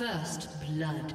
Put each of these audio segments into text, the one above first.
First blood.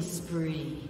Spree.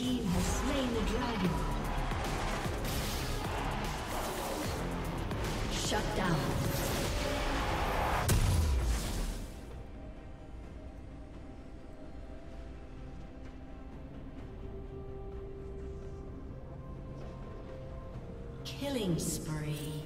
Team has slain the dragon. Shut down. Killing spree.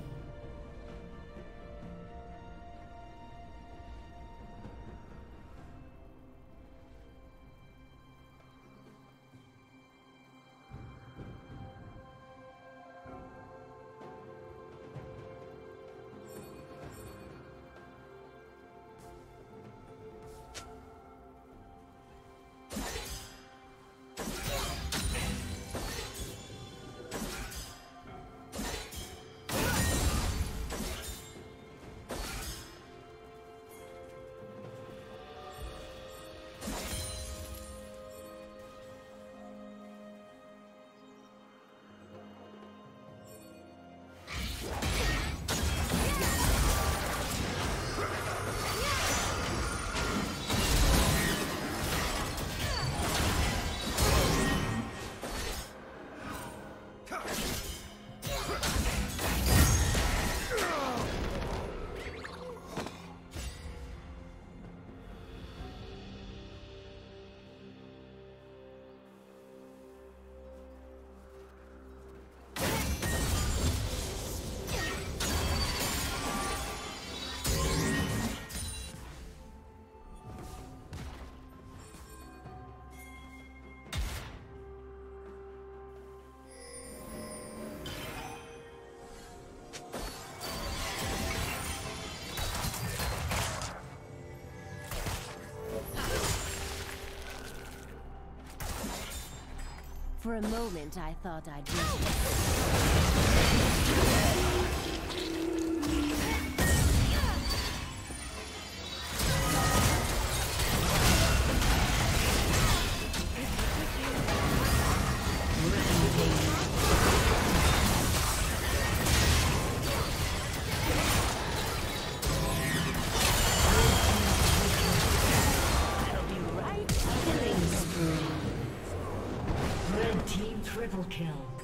For a moment, I thought I'd Team triple kill.